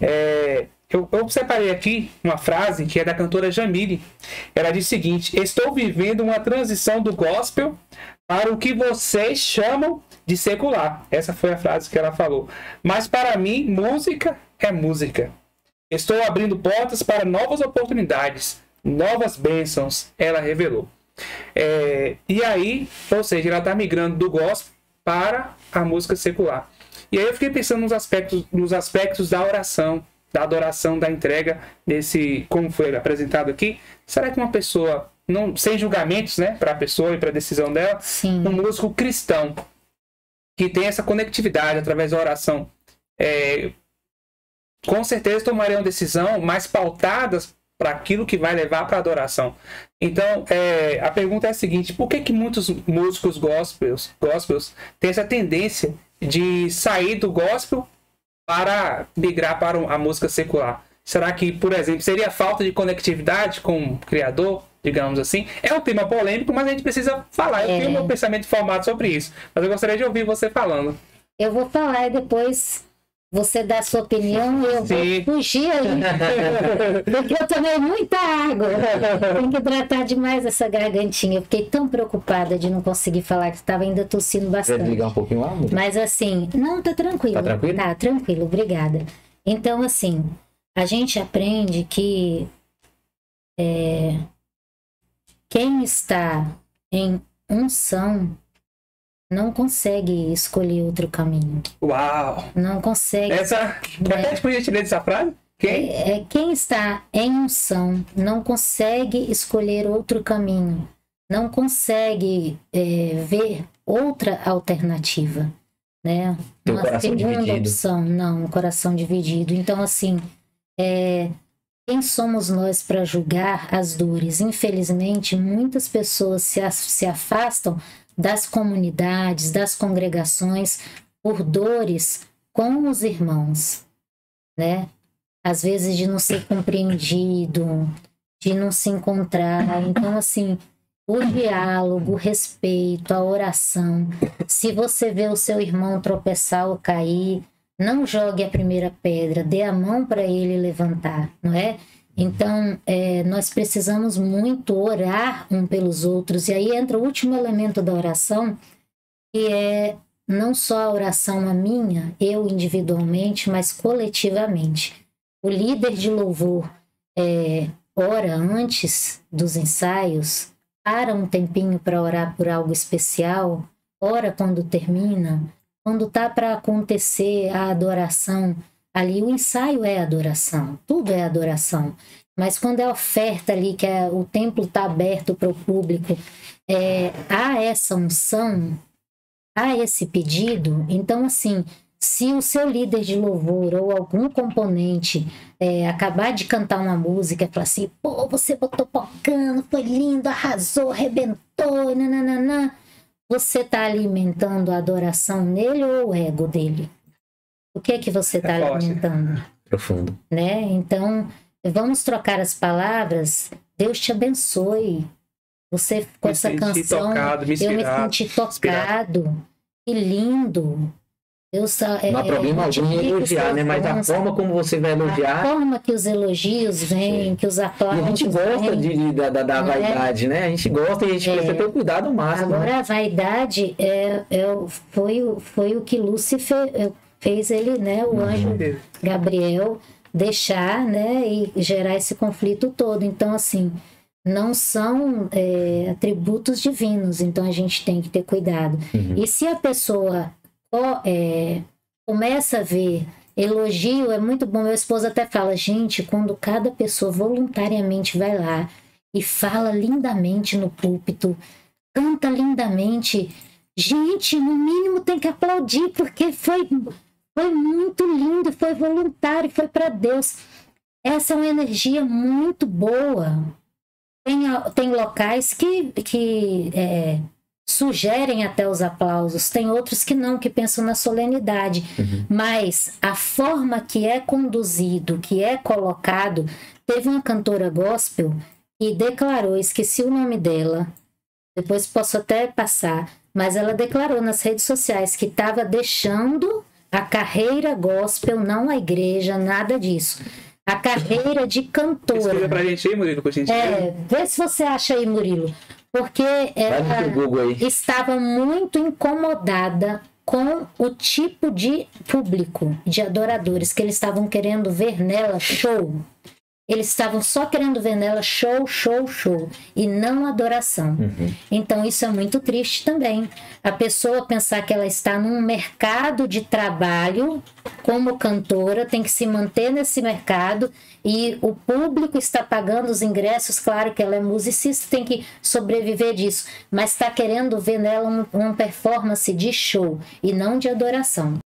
É, eu, eu, separei aqui uma frase que é da cantora Jamile. Ela diz o seguinte: Estou vivendo uma transição do gospel para o que vocês chamam de secular. Essa foi a frase que ela falou. Mas para mim, música é música. Estou abrindo portas para novas oportunidades, novas bênçãos, ela revelou. É, e aí, ou seja, ela está migrando do gospel para a música secular. E aí eu fiquei pensando nos aspectos, nos aspectos da oração, da adoração, da entrega, desse, como foi apresentado aqui. Será que uma pessoa, não, sem julgamentos, né, para a pessoa e para a decisão dela, Sim. um músico cristão que tem essa conectividade através da oração, é, com certeza tomaria uma decisão mais pautadas para aquilo que vai levar para a adoração. Então, é, a pergunta é a seguinte: por que, que muitos músicos gospels, gospels têm essa tendência de sair do gospel para migrar para a música secular? Será que, por exemplo, seria falta de conectividade com o criador, digamos assim? É um tema polêmico, mas a gente precisa falar. Eu É. tenho meu pensamento formado sobre isso, mas eu gostaria de ouvir você falando. Eu vou falar e depois você dá sua opinião e eu Sim. vou fugir aí. Porque eu tomei muita água. Tem que hidratar demais essa gargantinha. Eu fiquei tão preocupada de não conseguir falar que estava ainda tossindo Quer bastante. desligar um pouquinho lá, amor? Mas assim, não, tá tranquilo. Tá tranquilo? Tá tranquilo, obrigada. Então, assim, a gente aprende que é, quem está em unção não consegue escolher outro caminho. Uau! Não consegue. Essa. Repete por gentileza essa frase? Quem? É, é, quem está em unção não consegue escolher outro caminho, não consegue é, ver outra alternativa, né? Tem Uma coração segunda dividido. opção, não, um coração dividido. Então, assim, é, quem somos nós para julgar as dores? Infelizmente, muitas pessoas se, se afastam das comunidades, das congregações, por dores com os irmãos, né? Às vezes de não ser compreendido, de não se encontrar. Então, assim, o diálogo, o respeito, a oração. Se você vê o seu irmão tropeçar ou cair, não jogue a primeira pedra, dê a mão para ele levantar, não é? Então, é, nós precisamos muito orar um pelos outros. E aí entra o último elemento da oração, que é não só a oração a minha, eu individualmente, mas coletivamente. O líder de louvor é, ora antes dos ensaios, para um tempinho para orar por algo especial, ora quando termina, quando tá para acontecer a adoração, ali o ensaio é adoração, tudo é adoração. Mas quando é oferta ali, que é, o templo está aberto para o público, é, há essa unção, há esse pedido, então assim, se o seu líder de louvor ou algum componente é, acabar de cantar uma música e falar assim, pô, você botou pocando, foi lindo, arrasou, arrebentou, nananana, você está alimentando a adoração nele ou o ego dele? O que é que você está É forte. alimentando? Profundo. né? Então, vamos trocar as palavras. Deus te abençoe. Você com Me essa canção, tocado, me eu me inspirado, senti tocado. Que lindo. Deus é, Não há é, problema algum em elogiar, né? Mas a forma como você vai a elogiar. forma que os elogios vêm, que os E aplausos a gente gosta vêm. de, da, da, da Não é? vaidade, né? A gente gosta e a gente É. precisa ter o cuidado máximo. né? Agora a vaidade é, é, o- foi, o- foi o que Lúcifer é, fez ele, né? O anjo Gabriel deixar, né, e gerar esse conflito todo. Então, assim, não são é, atributos divinos, então a gente tem que ter cuidado. Uhum. E se a pessoa ó, é, começa a ver elogio, é muito bom. Meu esposo até fala, gente, quando cada pessoa voluntariamente vai lá e fala lindamente no púlpito, canta lindamente, gente, no mínimo tem que aplaudir, porque foi foi muito lindo, foi voluntário, foi para Deus. Essa é uma energia muito boa. Tem, tem locais que, que é, sugerem até os aplausos, tem outros que não, que pensam na solenidade. Mas a forma que é conduzido, que é colocado, teve uma cantora gospel que declarou, esqueci o nome dela, depois posso até passar, mas ela declarou nas redes sociais que estava deixando A carreira gospel, não a igreja, nada disso. A carreira de cantora. Escreva pra gente aí, Murilo, por gentileza. É, vê se você acha aí, Murilo. Porque ela estava muito incomodada com o tipo de público, de adoradores, que eles estavam querendo ver nela show. Eles estavam só querendo ver nela show, show, show, e não adoração. Então isso é muito triste também. A pessoa pensar que ela está num mercado de trabalho como cantora, tem que se manter nesse mercado e o público está pagando os ingressos. Claro que ela é musicista, tem que sobreviver disso, mas está querendo ver nela um- uma performance de show e não de adoração.